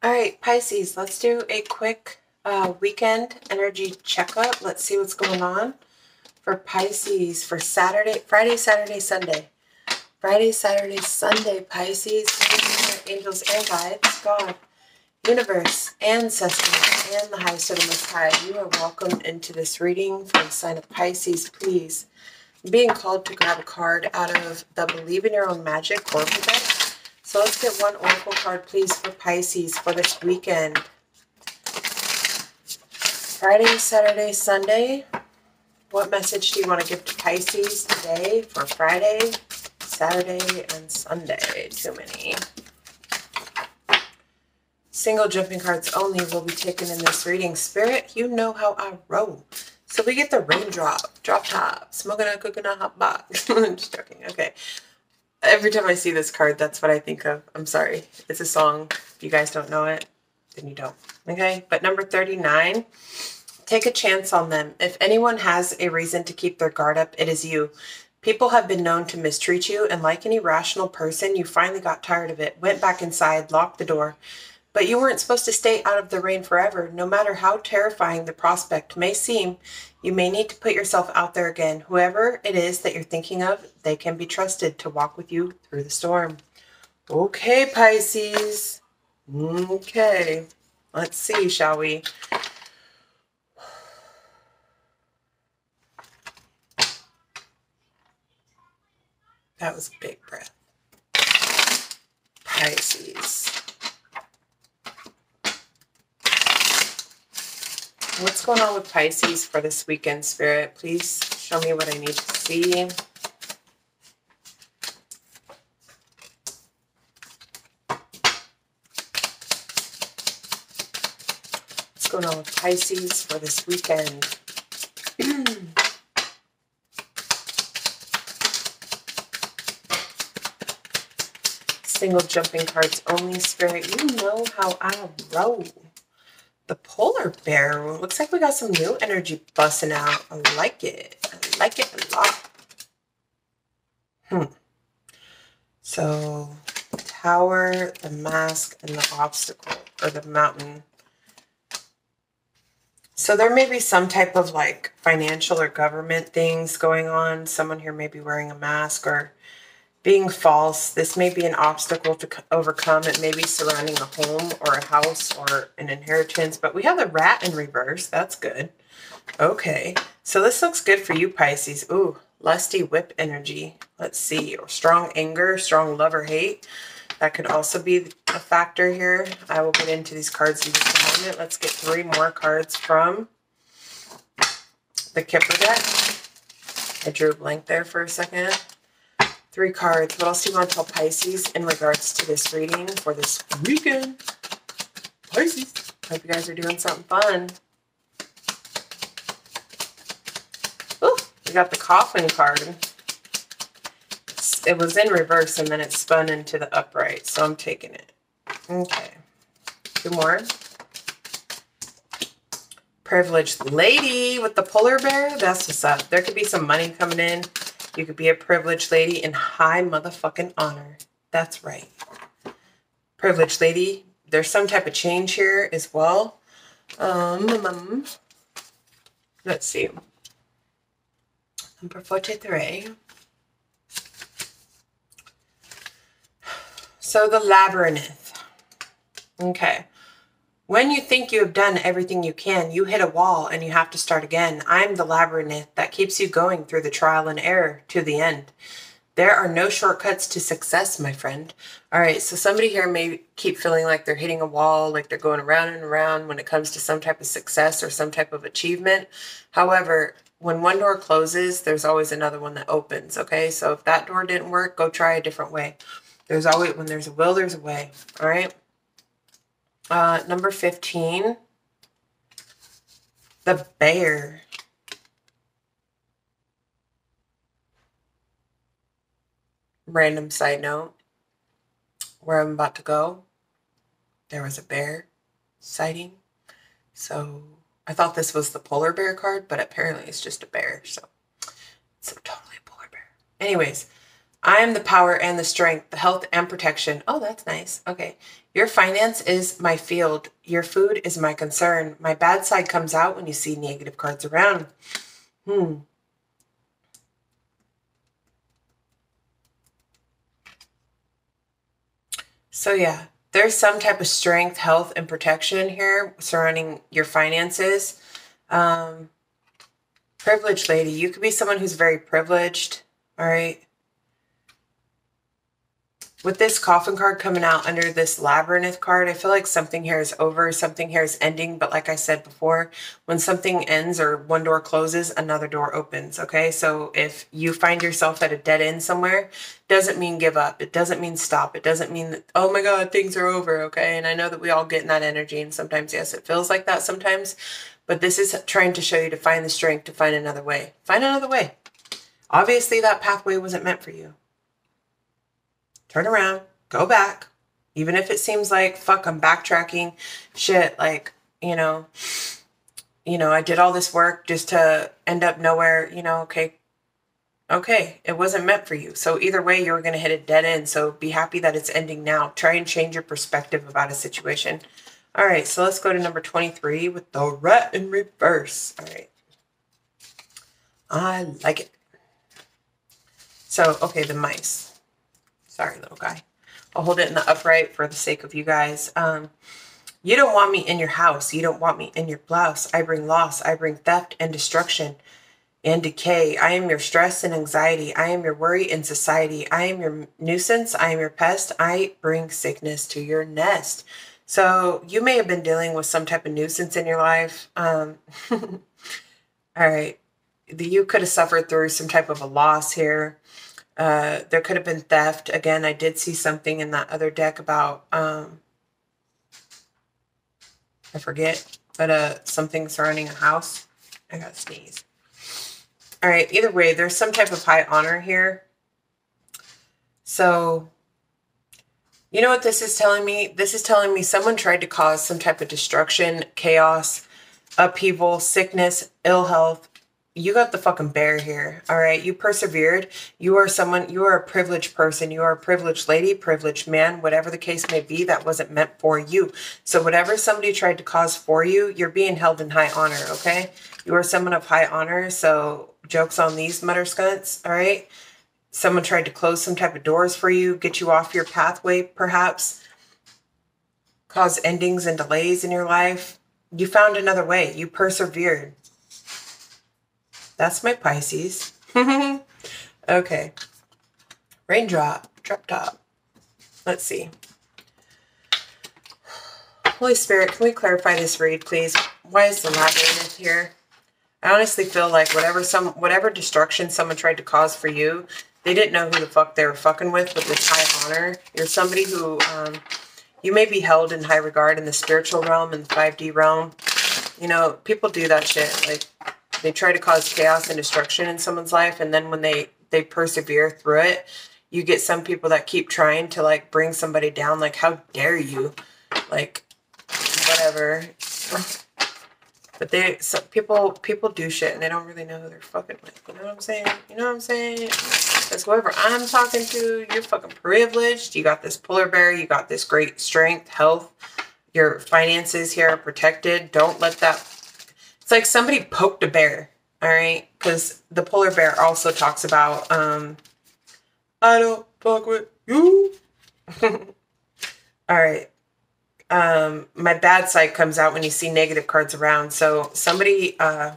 All right, Pisces, let's do a quick uh, weekend energy checkup. Let's see what's going on for Pisces for Saturday, Friday, Saturday, Sunday. Friday, Saturday, Sunday, Pisces, angels and guides, God, universe, ancestors, and the highest of the most high. You are welcome into this reading for the sign of Pisces, please. I'm being called to grab a card out of the Believe in Your Own Magic Oracle deck. So let's get one Oracle card, please, for Pisces for this weekend. Friday, Saturday, Sunday. What message do you want to give to Pisces today for Friday, Saturday, and Sunday? Too many. Single jumping cards only will be taken in this reading. Spirit, you know how I roll. So we get the raindrop, drop top, smoking a a hot box. I'm just joking. Okay. Every time I see this card, that's what I think of. I'm sorry. It's a song. If you guys don't know it, then you don't. Okay. But number 39, take a chance on them. If anyone has a reason to keep their guard up, it is you. People have been known to mistreat you, and like any rational person, you finally got tired of it, went back inside, locked the door. But you weren't supposed to stay out of the rain forever. No matter how terrifying the prospect may seem, you may need to put yourself out there again. Whoever it is that you're thinking of, they can be trusted to walk with you through the storm. Okay, Pisces. Okay. Let's see, shall we? That was a big breath. Pisces. What's going on with Pisces for this weekend, Spirit? Please show me what I need to see. What's going on with Pisces for this weekend? Single jumping cards only, Spirit. You know how I roll the polar bear. Looks like we got some new energy busting out. I like it. I like it a lot. Hmm. So, tower, the mask, and the obstacle, or the mountain. So there may be some type of like financial or government things going on. Someone here may be wearing a mask or being false, this may be an obstacle to overcome. It may be surrounding a home or a house or an inheritance, but we have the rat in reverse. That's good. Okay, so this looks good for you, Pisces. Ooh, lusty whip energy. Let's see, strong anger, strong love or hate. That could also be a factor here. I will get into these cards in just a moment. Let's get three more cards from the Kipper deck. I drew a blank there for a second three cards. What else do you want to tell Pisces in regards to this reading for this weekend? Pisces. Hope you guys are doing something fun. Oh, we got the coffin card. It was in reverse and then it spun into the upright, so I'm taking it. Okay. Two more. Privileged lady with the polar bear. That's what's up. There could be some money coming in you could be a privileged lady in high motherfucking honor. That's right. Privileged lady. There's some type of change here as well. Um, um, um let's see. Number 43. So the labyrinth. Okay. When you think you have done everything you can, you hit a wall and you have to start again. I'm the labyrinth that keeps you going through the trial and error to the end. There are no shortcuts to success, my friend. All right, so somebody here may keep feeling like they're hitting a wall, like they're going around and around when it comes to some type of success or some type of achievement. However, when one door closes, there's always another one that opens, okay? So if that door didn't work, go try a different way. There's always, when there's a will, there's a way, all right? Uh, number 15, the bear. Random side note, where I'm about to go, there was a bear sighting. So I thought this was the polar bear card, but apparently it's just a bear. So it's a totally polar bear. Anyways, I am the power and the strength, the health and protection. Oh, that's nice. Okay. Your finance is my field. Your food is my concern. My bad side comes out when you see negative cards around. Hmm. So, yeah, there's some type of strength, health, and protection here surrounding your finances. Um, privileged lady, you could be someone who's very privileged. All right with this coffin card coming out under this labyrinth card, I feel like something here is over, something here is ending. But like I said before, when something ends or one door closes, another door opens. Okay. So if you find yourself at a dead end somewhere, doesn't mean give up. It doesn't mean stop. It doesn't mean that, oh my God, things are over. Okay. And I know that we all get in that energy. And sometimes, yes, it feels like that sometimes. But this is trying to show you to find the strength to find another way. Find another way. Obviously, that pathway wasn't meant for you turn around, go back. Even if it seems like, fuck, I'm backtracking shit, like, you know, you know, I did all this work just to end up nowhere, you know, okay, okay, it wasn't meant for you. So either way, you're going to hit a dead end. So be happy that it's ending now. Try and change your perspective about a situation. All right, so let's go to number 23 with the rut in reverse. All right. I like it. So, okay, the mice. Sorry, little guy. I'll hold it in the upright for the sake of you guys. Um, you don't want me in your house. You don't want me in your blouse. I bring loss. I bring theft and destruction and decay. I am your stress and anxiety. I am your worry in society. I am your nuisance. I am your pest. I bring sickness to your nest. So you may have been dealing with some type of nuisance in your life. Um, all right. You could have suffered through some type of a loss here. Uh, there could have been theft. Again, I did see something in that other deck about, um, I forget, but uh, something surrounding a house. I got sneeze. All right, either way, there's some type of high honor here. So, you know what this is telling me? This is telling me someone tried to cause some type of destruction, chaos, upheaval, sickness, ill health, you got the fucking bear here. All right. You persevered. You are someone, you are a privileged person. You are a privileged lady, privileged man, whatever the case may be, that wasn't meant for you. So, whatever somebody tried to cause for you, you're being held in high honor. Okay. You are someone of high honor. So, jokes on these mutter skunts. All right. Someone tried to close some type of doors for you, get you off your pathway, perhaps, cause endings and delays in your life. You found another way. You persevered. That's my Pisces. okay. Raindrop, drop top. Let's see. Holy Spirit, can we clarify this read, please? Why is the labyrinth here? I honestly feel like whatever some whatever destruction someone tried to cause for you, they didn't know who the fuck they were fucking with with this high honor. You're somebody who um, you may be held in high regard in the spiritual realm, in the 5D realm. You know, people do that shit. Like, they try to cause chaos and destruction in someone's life and then when they they persevere through it you get some people that keep trying to like bring somebody down like how dare you? Like whatever. But they so people people do shit and they don't really know who they're fucking with. You know what i'm saying? You know what i'm saying? Because whoever i'm talking to you're fucking privileged. You got this polar bear. You got this great strength health. Your finances here are protected. Don't let that it's like somebody poked a bear, all right? Because the polar bear also talks about, um, I don't fuck with you. all right. Um, my bad side comes out when you see negative cards around. So somebody uh,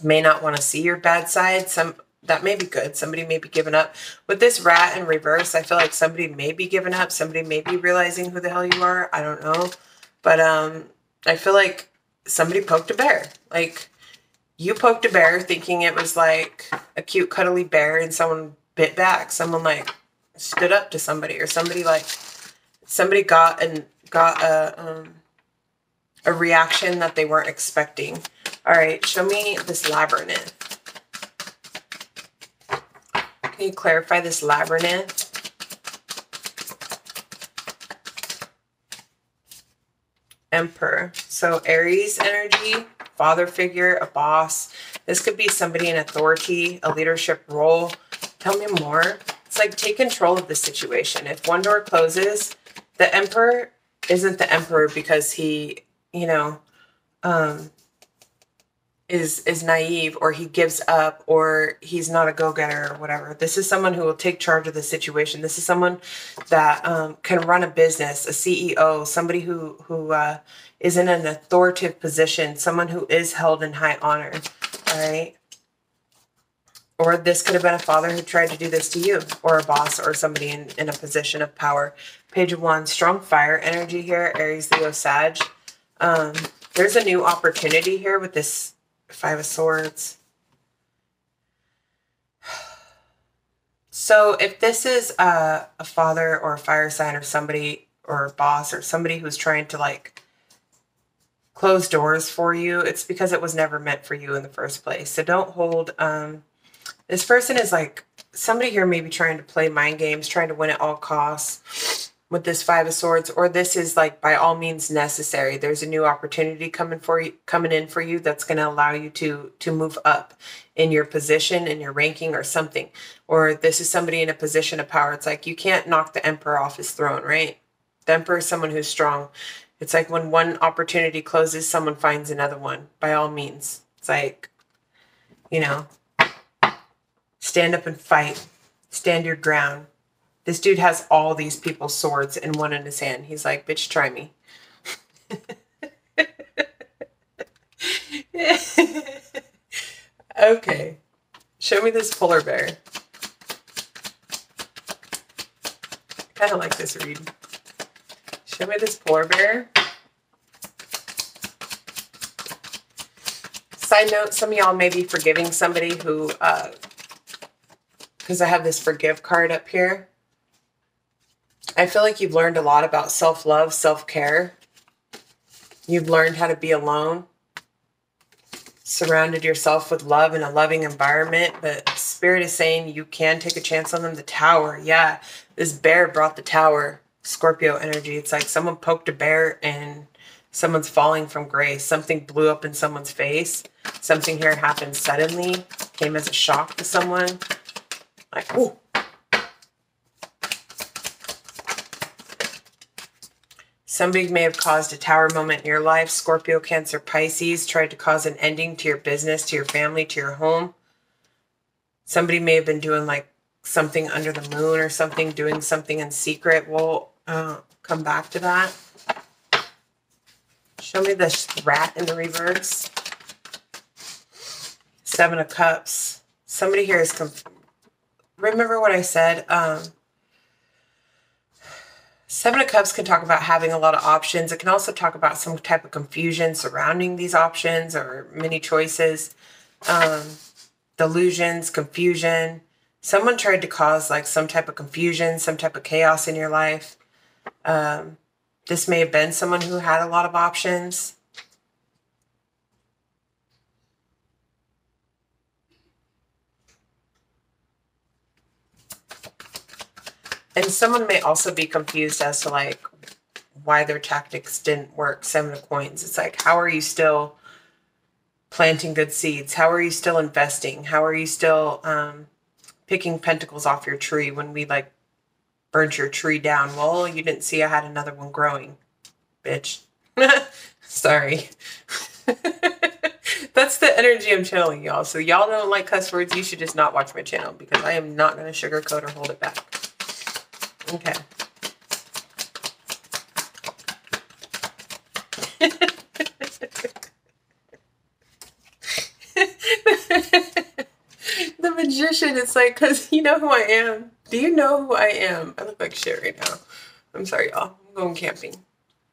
may not want to see your bad side. Some that may be good. Somebody may be giving up. With this rat in reverse, I feel like somebody may be giving up. Somebody may be realizing who the hell you are. I don't know. But um, I feel like somebody poked a bear. Like you poked a bear thinking it was like a cute cuddly bear and someone bit back. Someone like stood up to somebody or somebody like somebody got and got a um, a reaction that they weren't expecting. All right, show me this labyrinth. Can you clarify this labyrinth? Emperor. So Aries energy, father figure, a boss. This could be somebody in authority, a leadership role. Tell me more. It's like take control of the situation. If one door closes, the emperor isn't the emperor because he, you know, um, is is naive or he gives up or he's not a go-getter or whatever. This is someone who will take charge of the situation. This is someone that um, can run a business a ceo somebody who who uh, is in an authoritative position someone who is held in high honor all right or this could have been a father who tried to do this to you or a boss or somebody in, in a position of power. Page one strong fire energy here aries leo sag. Um, there's a new opportunity here with this Five of Swords. So if this is a, a father or a fire sign or somebody or a boss or somebody who's trying to like close doors for you, it's because it was never meant for you in the first place. So don't hold um this person is like somebody here maybe trying to play mind games, trying to win at all costs with this five of swords or this is like by all means necessary. There's a new opportunity coming for you coming in for you that's going to allow you to to move up in your position in your ranking or something. Or this is somebody in a position of power. It's like you can't knock the emperor off his throne right? The emperor is someone who's strong. It's like when one opportunity closes someone finds another one by all means. It's like you know stand up and fight. Stand your ground this dude has all these people's swords and one in his hand. He's like, bitch, try me. okay. Show me this polar bear. I kind of like this read. Show me this polar bear. Side note, some of y'all may be forgiving somebody who, because uh, I have this forgive card up here. I feel like you've learned a lot about self love, self care. You've learned how to be alone, surrounded yourself with love in a loving environment. But Spirit is saying you can take a chance on them. The tower, yeah, this bear brought the tower. Scorpio energy. It's like someone poked a bear and someone's falling from grace. Something blew up in someone's face. Something here happened suddenly, came as a shock to someone. Like, oh, Somebody may have caused a tower moment in your life. Scorpio, Cancer, Pisces tried to cause an ending to your business, to your family, to your home. Somebody may have been doing like something under the moon or something, doing something in secret. We'll uh, come back to that. Show me the rat in the reverse. Seven of Cups. Somebody here is. Remember what I said? Um, Seven of Cups can talk about having a lot of options. It can also talk about some type of confusion surrounding these options or many choices, um, delusions, confusion. Someone tried to cause like some type of confusion, some type of chaos in your life. Um, this may have been someone who had a lot of options. And someone may also be confused as to like why their tactics didn't work. Seven of coins. It's like, how are you still planting good seeds? How are you still investing? How are you still um, picking pentacles off your tree when we like burnt your tree down? Well, you didn't see I had another one growing, bitch. Sorry. That's the energy I'm channeling y'all. So y'all don't like cuss words, you should just not watch my channel because I am not going to sugarcoat or hold it back. Okay. the magician, it's like, because you know who I am. Do you know who I am? I look like shit right now. I'm sorry, y'all. I'm going camping.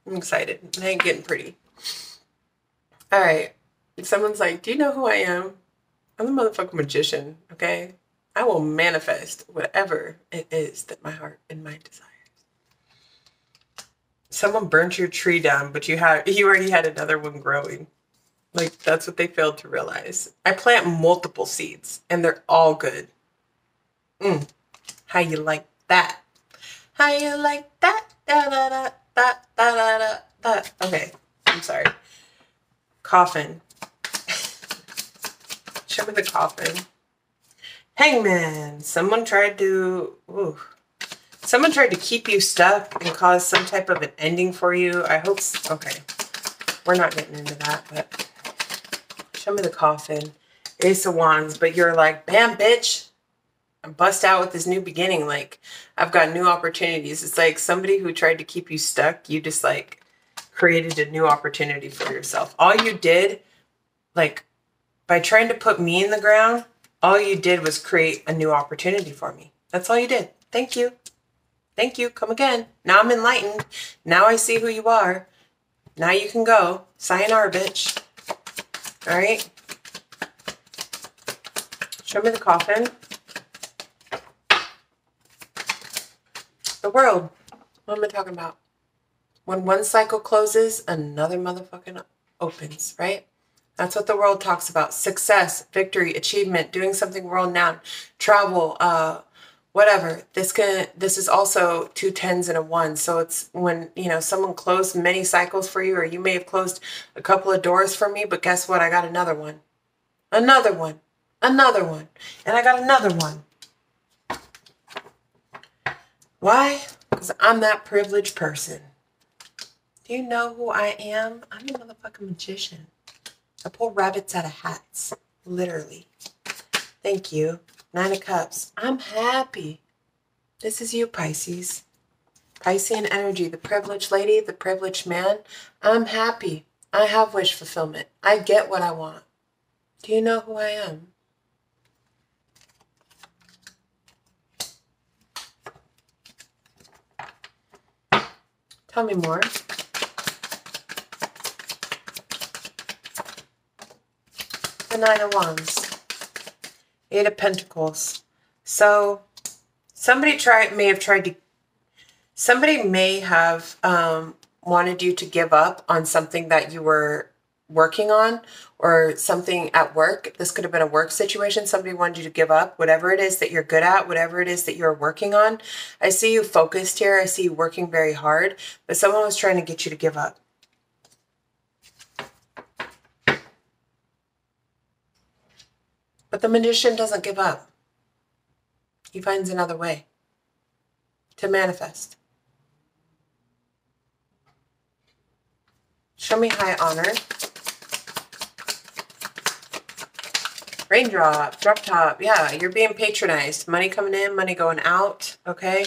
I'm excited. I ain't getting pretty. All right. Someone's like, Do you know who I am? I'm the motherfucking magician, okay? I will manifest whatever it is that my heart and mind desires. Someone burnt your tree down, but you had you already had another one growing. Like that's what they failed to realize. I plant multiple seeds and they're all good. Mm. How you like that? How you like that? Da da da da da da da. Okay, I'm sorry. Coffin. Show me the coffin. Hangman. Someone tried to. Ooh. Someone tried to keep you stuck and cause some type of an ending for you. I hope. Okay. We're not getting into that, but show me the coffin. Ace of Wands, but you're like, bam, bitch. I bust out with this new beginning. Like, I've got new opportunities. It's like somebody who tried to keep you stuck, you just like created a new opportunity for yourself. All you did, like, by trying to put me in the ground, all you did was create a new opportunity for me. That's all you did. Thank you. Thank you. Come again. Now I'm enlightened. Now I see who you are. Now you can go. Sayonara, bitch. All right. Show me the coffin. The world. What am I talking about? When one cycle closes, another motherfucking opens, right? That's what the world talks about. Success, victory, achievement, doing something world now, travel, uh, whatever. This can this is also two tens and a one. So it's when, you know, someone closed many cycles for you, or you may have closed a couple of doors for me, but guess what? I got another one. Another one. Another one. And I got another one. Why? Because I'm that privileged person. Do you know who I am? I'm a motherfucking magician. Pull rabbits out of hats, literally. Thank you. Nine of Cups. I'm happy. This is you, Pisces. Piscean energy, the privileged lady, the privileged man. I'm happy. I have wish fulfillment. I get what I want. Do you know who I am? Tell me more. The Nine of Wands, Eight of Pentacles. So somebody tried may have tried to somebody may have um, wanted you to give up on something that you were working on or something at work. This could have been a work situation. Somebody wanted you to give up whatever it is that you're good at, whatever it is that you're working on. I see you focused here. I see you working very hard, but someone was trying to get you to give up. But the magician doesn't give up. He finds another way to manifest. Show me high honor. Raindrop, drop top. Yeah, you're being patronized. Money coming in, money going out. Okay.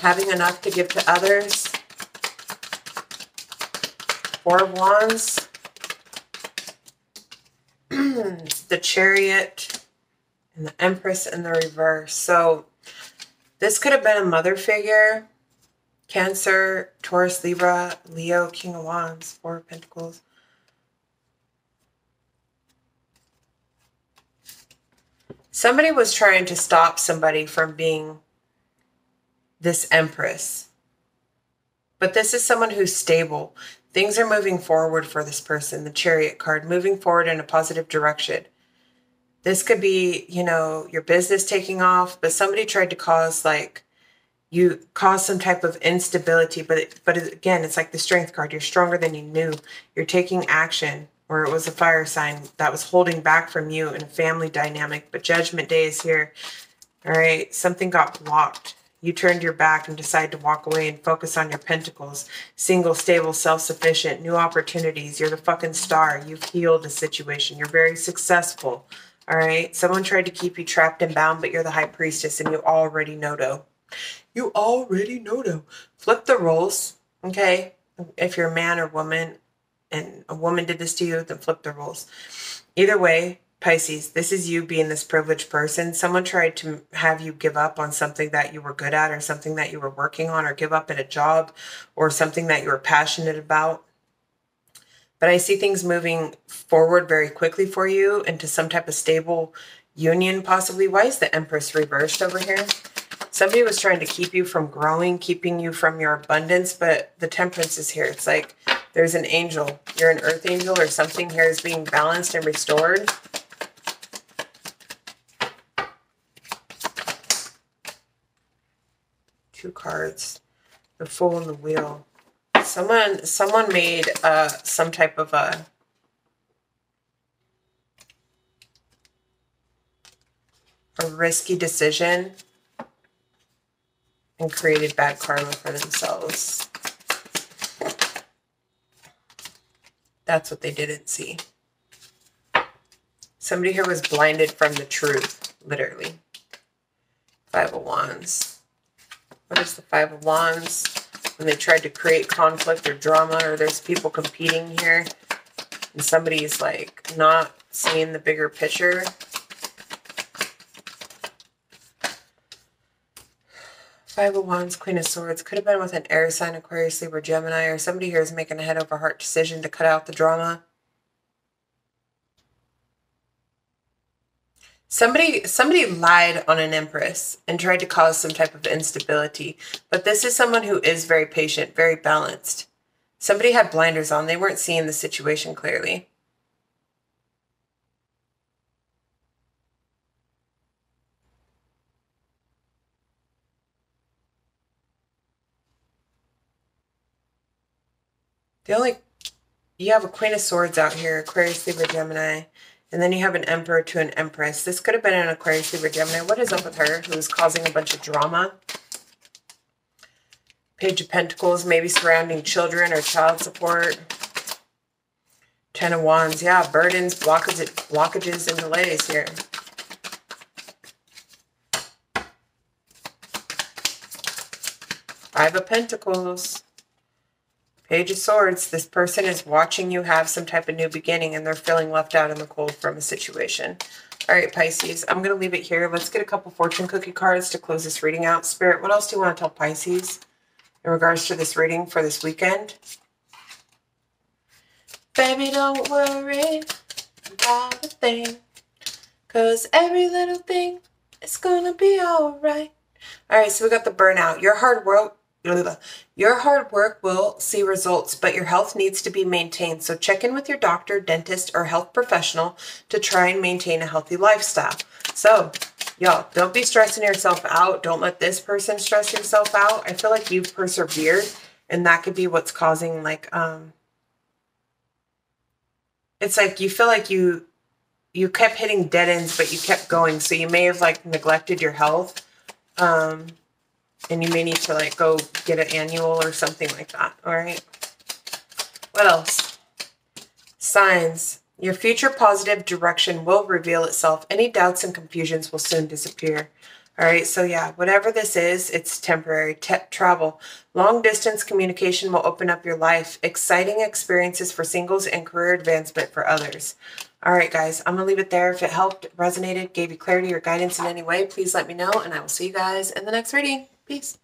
Having enough to give to others. Four of Wands. The chariot and the empress in the reverse. So this could have been a mother figure. Cancer, Taurus, Libra, Leo, King of Wands, Four of Pentacles. Somebody was trying to stop somebody from being this empress. But this is someone who's stable. Things are moving forward for this person, the chariot card, moving forward in a positive direction. This could be, you know, your business taking off, but somebody tried to cause like you cause some type of instability, but but again, it's like the strength card. You're stronger than you knew. You're taking action, or it was a fire sign that was holding back from you in a family dynamic. But Judgment Day is here. All right, something got blocked. You turned your back and decided to walk away and focus on your pentacles. Single, stable, self sufficient, new opportunities. You're the fucking star. You've healed the situation. You're very successful. All right. Someone tried to keep you trapped and bound, but you're the high priestess and you already know though. You already know though. Flip the roles. Okay. If you're a man or woman and a woman did this to you, then flip the roles. Either way, Pisces, this is you being this privileged person. Someone tried to have you give up on something that you were good at or something that you were working on or give up at a job or something that you were passionate about. But I see things moving forward very quickly for you into some type of stable union, possibly. Why is the Empress reversed over here? Somebody was trying to keep you from growing, keeping you from your abundance, but the Temperance is here. It's like there's an angel. You're an earth angel or something here is being balanced and restored. two cards, the Fool and the Wheel. Someone, someone made uh, some type of a a risky decision and created bad karma for themselves. That's what they didn't see. Somebody here was blinded from the truth, literally. Five of Wands. What is the Five of Wands? When they tried to create conflict or drama or there's people competing here and somebody's like not seeing the bigger picture. Five of Wands, Queen of Swords. Could have been with an air sign, Aquarius, Libra, Gemini, or somebody here is making a head over heart decision to cut out the drama. Somebody somebody lied on an empress and tried to cause some type of instability. But this is someone who is very patient, very balanced. Somebody had blinders on. They weren't seeing the situation clearly. The only you have a Queen of Swords out here, Aquarius, Libra, Gemini, and then you have an Emperor to an Empress. This could have been an Aquarius, Libra, Gemini. What is up with her who's causing a bunch of drama? Page of Pentacles, maybe surrounding children or child support. Ten of Wands, yeah, burdens, blockages, blockages and delays here. Five of Pentacles. Page of Swords, this person is watching you have some type of new beginning and they're feeling left out in the cold from a situation. All right, Pisces, I'm going to leave it here. Let's get a couple fortune cookie cards to close this reading out. Spirit, what else do you want to tell Pisces in regards to this reading for this weekend? Baby, don't worry about a thing, because every little thing is going to be all right. All right, so we got the burnout. Your hard work your hard work will see results, but your health needs to be maintained. So check in with your doctor, dentist, or health professional to try and maintain a healthy lifestyle. So, y'all, don't be stressing yourself out. Don't let this person stress yourself out. I feel like you've persevered, and that could be what's causing like um it's like you feel like you you kept hitting dead ends, but you kept going. So you may have like neglected your health. Um and you may need to like go get an annual or something like that. All right. What else? Signs. Your future positive direction will reveal itself. Any doubts and confusions will soon disappear. All right, so yeah, whatever this is, it's temporary. Te travel. Long distance communication will open up your life. Exciting experiences for singles and career advancement for others. All right, guys, I'm going to leave it there. If it helped, resonated, gave you clarity or guidance in any way, please let me know, and I will see you guys in the next reading. Peace.